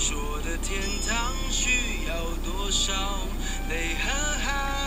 说的天堂需要多少？泪和汗